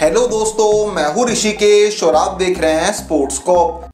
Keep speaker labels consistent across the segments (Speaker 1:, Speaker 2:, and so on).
Speaker 1: Hello दोस्तों मैं हूँ ऋषिकेश और आप देख रहे हैं स्पोर्ट्स कॉप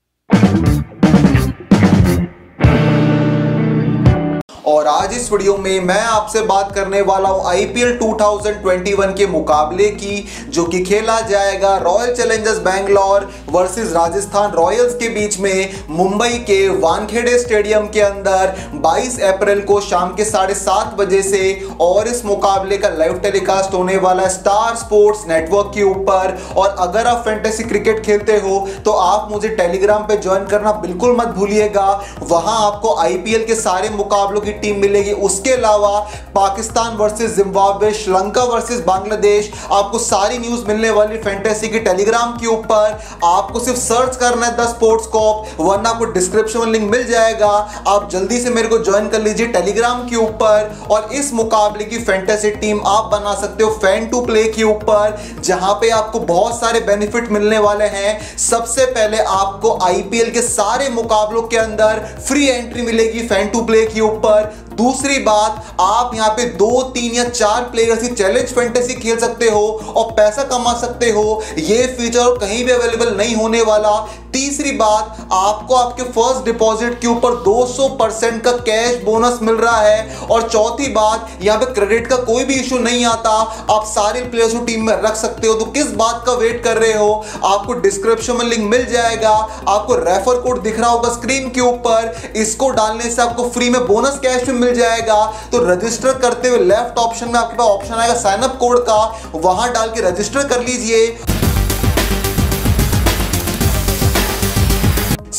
Speaker 1: और आज इस वीडियो में मैं आपसे बात करने वाला हूँ आईपीएल 2021 के मुकाबले की, जो कि खेला जाएगा Royal Challengers Bangalore versus Rajasthan Royals के बीच में मुंबई के वानखेड़े स्टेडियम के अंदर 22 अप्रैल को शाम के साढ़े सात बजे से और इस मुकाबले का लाइव टेलीकास्ट होने वाला स्टार स्पोर्ट्स नेटवर्क के ऊपर। और अगर आप फैंटेसी क्रिकेट खेलते हो तो आप मुझे टेलीग्राम पे ज्वाइन करना बिल्कुल मत भूलिएगा। वहाँ आपको आईपीएल के सारे मुकाबलों की टीम मिलेगी। उसके अलावा Pakistan versus Zimbabwe, Sri Lanka versus Bangladesh, आपको सारी न्यूज़ मिलने वाली फैंटेसी की टेलीग्राम के ऊपर। आपको सिर्फ़ सर्च करना है द स्पोर्ट्स कॉप वरना आपको डिस्क्रिप्शन में लिंक मिल जाएगा। आप जल्दी से मेरे को ज्वाइन कर लीजिए टेलीग्राम के ऊपर और इस मुकाबले की फैंटेसी टीम आप बना सकते हो फ़ैन टू प्ले के ऊपर, जहाँ पे आपको बहुत सारे बेनिफिट मिलने वाले हैं। सबसे पहले आपको आईपीएल के सारे मुकाबलों के अंदर फ्री एंट्री मिलेगी फ़ैन टू प्ले के ऊपर। दूसरी बात, आप यहाँ पे दो, तीन या चार प्लेयर से चैलेंज फैंटेसी खेल सकते हो और पैसा कमा सकते हो। ये फीचर कहीं भी अवेलेबल नहीं होने वाला। तीसरी बात, आपको आपके फ़र्स्ट डिपॉजिट के ऊपर 200 परसेंट का कैश बोनस मिल रहा है। और चौथी बात, यहाँ पे क्रेडिट का कोई भी इशू नहीं आता। आप सारे प्लेयर्स को टीम में रख सकते हो। तो किस बात का वेट कर रहे हो? आपको डिस्क्रिप्शन में लिंक मिल जाएगा। आपको रेफर कोड दिख रहा होगा स्क्रीन के ऊपर। इसको डालने से आपको फ्री में बोनस कैश भी मिल जाएगा। तो रजिस्टर करते हुए लेफ़्ट ऑप्शन में आपके पास ऑप्शन आएगा साइनअप कोड का। वहाँ डाल के रजिस्टर कर लीजिए।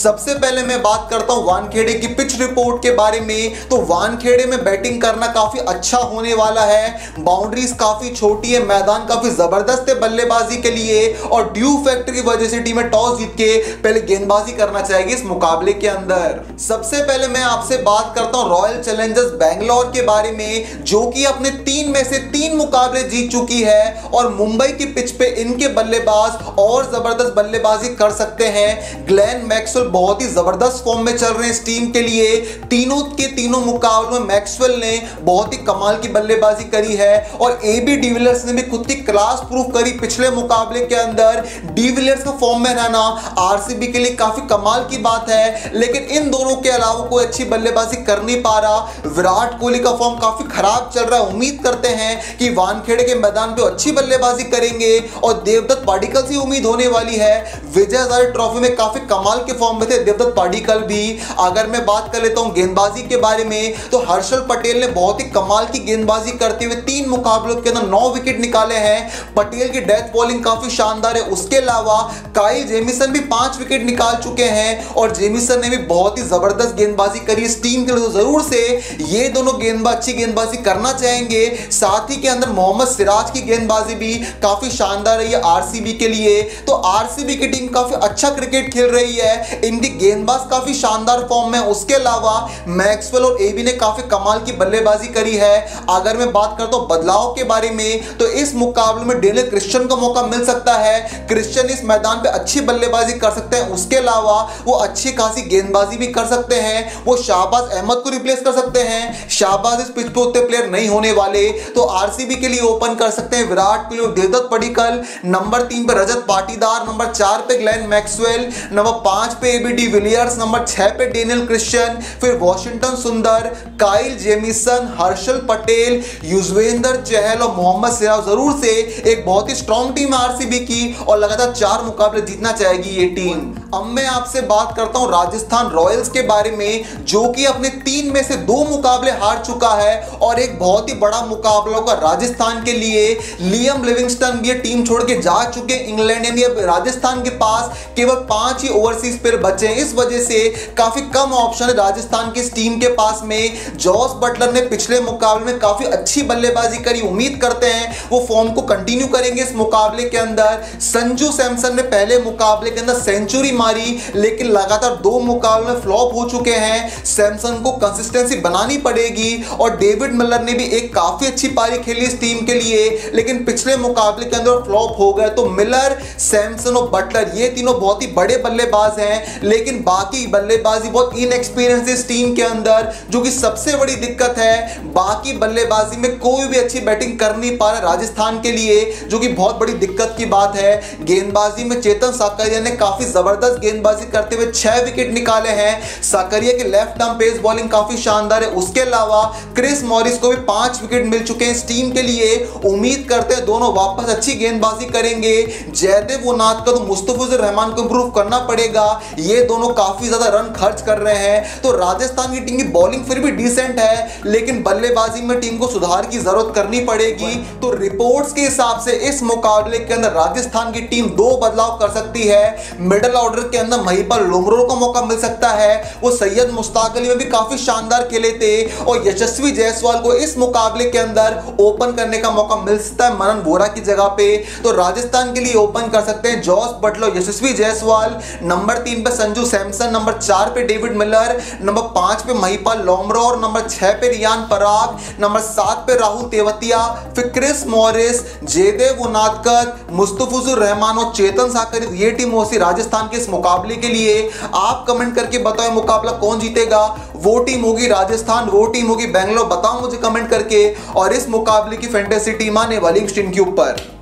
Speaker 1: सबसे पहले मैं बात करता हूँ वानखेड़े की पिच रिपोर्ट के बारे में। तो वानखेड़े में बैटिंग करना काफ़ी अच्छा होने वाला है। बाउंड्रीज काफ़ी छोटी है, मैदान काफ़ी ज़बरदस्त है बल्लेबाजी के लिए। और ड्यू फैक्टर की वजह से टीमें टॉस जीत के पहले गेंदबाजी करना चाहेगी इस मुकाबले के अंदर। सबसे पहले मैं आपसे बात करता हूँ रॉयल चैलेंजर्स बैंगलोर के बारे में, जो कि अपने तीन में से तीन मुकाबले जीत चुकी है। और मुंबई की पिच पे इनके बल्लेबाज और ज़बरदस्त बल्लेबाजी कर सकते हैं। ग्लैन मैक्सवेल बहुत ही ज़बरदस्त फॉर्म में चल रहे हैं इस टीम के लिए। तीनों के तीनों मुकाबलों में मैक्सवेल ने बहुत ही कमाल की बल्लेबाजी करी है और ए बी डिविलियर्स ने भी खुद की क्लास प्रूफ करी पिछले मुकाबले के अंदर। डिविलियर्स का फॉर्म में रहना आरसीबी के लिए काफ़ी कमाल की बात है, लेकिन इन दोनों के अलावा कोई अच्छी बल्लेबाजी कर नहीं पा रहा। विराट कोहली का फॉर्म काफ़ी खराब चल रहा है। उम्मीद करते हैं कि वानखेड़े के मैदान पे अच्छी बल्लेबाजी करेंगे और देवदत्त पाडिकल से उम्मीद होने वाली है। विजय हजारे ट्रॉफी में काफ़ी कमाल के फॉर्म में थे। देवदत्त पाडिकल भी, अगर मैं बात कर लेता हूँ गेंदबाजी के बारे में तो हर्षल पटेल ने बहुत ही कमाल की गेंदबाजी करते हुए तीन मुकाबलों के अंदर नौ विकेट निकाले हैं। पटेल की डेथ बॉलिंग काफ़ी शानदार है। उसके अलावा काइल जेमिसन भी पाँच विकेट निकाल चुके हैं और जेमिसन ने भी बहुत ही ज़बरदस्त गेंदबाजी करी इस टीम के लिए तो ज़रूर से ये दोनों गेंदबाज अच्छी गेंदबाजी करना चाहेंगे। साथ ही के अंदर मोहम्मद सिराज की गेंदबाजी भी काफ़ी शानदार रही है आरसीबी के लिए। तो आरसीबी की टीम काफ़ी अच्छा क्रिकेट खेल रही है। इनकी गेंदबाज काफ़ी शानदार फॉर्म में उसके अलावा मैक्सवेल और एबी ने काफ़ी कमाल की बल्लेबाजी करी है। अगर मैं बात करता हूँ बदलाव के बारे में तो इस मुकाबले में डेनियल क्रिश्चियन का मौका मिल सकता है। क्रिश्चियन इस मैदान पे अच्छी बल्लेबाजी कर सकते हैं। उसके अलावा वो अच्छी खासी गेंदबाजी भी कर सकते हैं। वो शाहबाज अहमद को रिप्लेस कर सकते हैं। शाहबाज इस पिच पे उतने प्लेयर नहीं होने वाले तो आरसीबी के लिए ओपन कर सकते हैं। विराट कोहली देवदत्त पडिकल। नंबर तीन पे रजत पाटीदार। नंबर चार पे ग्लैन मैक्सवेल। नंबर पाँच पे एबीडी विलियर्स नंबर छह पे डेनियल क्रिश्चियन फिर Washington Sundar Kyle Jamieson Harshal Patel Yuzvendra Chahal और मोहम्मद सिराज ज़रूर से एक बहुत ही स्ट्रॉन्ग टीम आरसीबी की और लगातार चार मुकाबले जीतना चाहेगी ये टीम अब मैं आपसे बात करता हूँ राजस्थान रॉयल्स के बारे में, जो कि अपने तीन में से दो मुकाबले हार चुका है और एक बहुत ही बड़ा मुकाबला होगा राजस्थान के लिए। लियम लिविंगस्टन भी टीम छोड़ के जा चुके इंग्लैंड यानी अब राजस्थान के पास केवल पाँच ही ओवरसीज प्लेयर बचे हैं। इस वजह से काफ़ी कम ऑप्शन है राजस्थान की टीम के पास में। जॉस बटलर ने पिछले मुकाबले में काफ़ी अच्छी बल्लेबाजी करी। उम्मीद करते हैं वो फॉर्म को कंटिन्यू करेंगे इस मुकाबले के अंदर। संजू सैमसन ने पहले मुकाबले के अंदर सेंचुरी लेकिन लगातार दो मुकाबले में फ्लॉप हो चुके हैं। सैमसन को कंसिस्टेंसी बनानी पड़ेगी और डेविड मिलर ने भी एक काफ़ी अच्छी पारी खेली इस टीम के लिए। लेकिन पिछले मुकाबले के अंदर फ्लॉप हो गए तो मिलर सैमसन और बटलर ये तीनों बहुत ही बड़े बल्लेबाज हैं। लेकिन बाकी बल्लेबाजी बहुत इनएक्सपीरियंस इस टीम के अंदर, जो कि सबसे बड़ी दिक्कत है। बाकी बल्लेबाजी में कोई भी अच्छी बैटिंग कर नहीं पा रहा राजस्थान के लिए, जो कि बहुत बड़ी दिक्कत की बात है। गेंदबाजी में चेतन साकरिया ने काफ़ी ज़बरदस्त गेंदबाजी करते हुए छह विकेट निकाले हैं। साकरिया की लेफ़्ट आर्म पेस बॉलिंग काफ़ी शानदार है। उसके अलावा क्रिस मॉरिस को भी पाँच विकेट मिल चुके हैं इस टीम के लिए। उम्मीद करते हैं दोनों वापस अच्छी गेंदबाजी करेंगे। जयदेव उनाद का तो मुस्तफिजुर रहमान को इंप्रूव करना पड़ेगा। ये दोनों काफ़ी ज़्यादा रन खर्च कर रहे हैं। तो राजस्थान की टीम की बॉलिंग फिर भी डिसेंट है, लेकिन बल्लेबाजी में टीम को सुधार की ज़रूरत करनी पड़ेगी। तो रिपोर्ट्स के हिसाब से इस मुकाबले के अंदर राजस्थान की टीम दो बदलाव कर सकती है। मिडल ऑर्डर के अंदर महिपाल लोमरो को मौका मिल सकता है। वो सैयद मुश्ताक अली में भी काफ़ी शानदार खेले थे और यशस्वी जायसवाल को इस मुकाबले के अंदर ओपन करने का मौका मिल सकता है मनन वोरा की जगह पे। तो राजस्थान के लिए ओपन कर सकते हैं Jos Buttler Yashasvi Jaiswal, number तीन पे संजू सैमसन, नंबर चार पे डेविड मिलर, नंबर पाँच पे महिपाल लोमरो और नंबर छह पे रियान पराग, नंबर सात पे राहुल तेवतिया फिर क्रिस मॉरिस, जयदेव उनादकर, मुस्तफुजुर रहमान और चेतन साकर, ये टीम होती राजस्थान के इस मुकाबले के लिए आप कमेंट करके बताओ मुकाबला कौन जीतेगा। वो टीम होगी राजस्थान, वो टीम होगी बैंगलोर, बताओ मुझे कमेंट करके। और इस मुकाबले की फैंटेसी टीम आने वाली के ऊपर।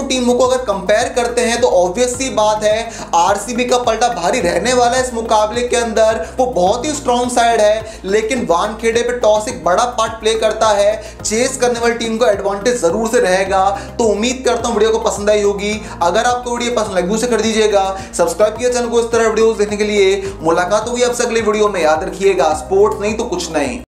Speaker 1: दोनों टीमों को अगर कंपेयर करते हैं तो ऑब्वियस सी बात है आरसीबी का पलटा भारी रहने वाला है इस मुकाबले के अंदर। वो बहुत ही स्ट्रॉन्ग साइड है, लेकिन वानखेड़े पे टॉस एक बड़ा पार्ट प्ले करता है। चेस करने वाली टीम को एडवांटेज ज़रूर से रहेगा। तो उम्मीद करता हूँ वीडियो को पसंद आई होगी। अगर आपको वीडियो पसंद लगी उसे कर दीजिएगा। सब्सक्राइब किया चैनल को इस तरह वीडियो देखने के लिए। मुलाकात होगी आपसे अगले वीडियो में। याद रखिएगा स्पोर्ट्स नहीं तो कुछ नहीं।